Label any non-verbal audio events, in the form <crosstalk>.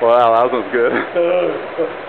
Wow, that was good. <laughs>